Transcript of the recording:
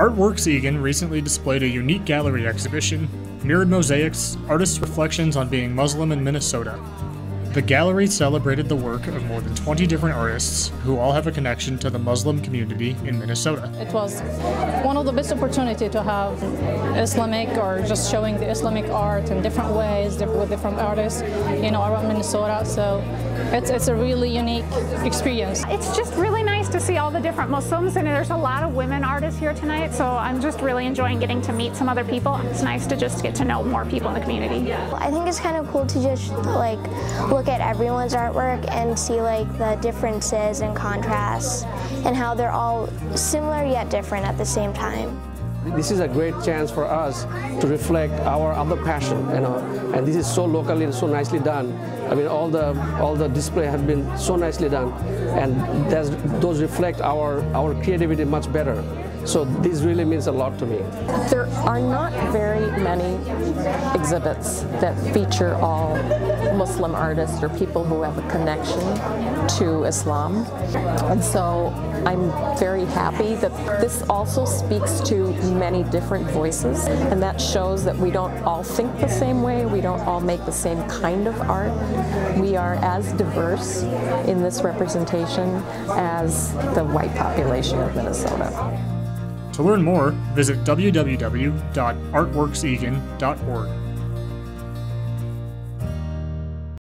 Artworks Eagan recently displayed a unique gallery exhibition, Mirrored Mosaics Artists' Reflections on Being Muslim in Minnesota. The gallery celebrated the work of more than 20 different artists who all have a connection to the Muslim community in Minnesota. It was one of the best opportunities to have Islamic or just showing the Islamic art in different ways with different artists, you know, around Minnesota. So it's, it's a really unique experience. It's just really nice to see all the different Muslims and there's a lot of women artists here tonight. So I'm just really enjoying getting to meet some other people. It's nice to just get to know more people in the community. I think it's kind of cool to just like look at everyone's artwork and see like the differences and contrasts and how they're all similar yet different at the same time. This is a great chance for us to reflect our other passion, you know, and this is so locally and so nicely done. I mean, all the all the display have been so nicely done, and those reflect our our creativity much better. So this really means a lot to me. There are not very many exhibits that feature all Muslim artists or people who have a connection to Islam. And so I'm very happy that this also speaks to many different voices and that shows that we don't all think the same way, we don't all make the same kind of art. We are as diverse in this representation as the white population of Minnesota. To learn more, visit www.artworkseagan.org.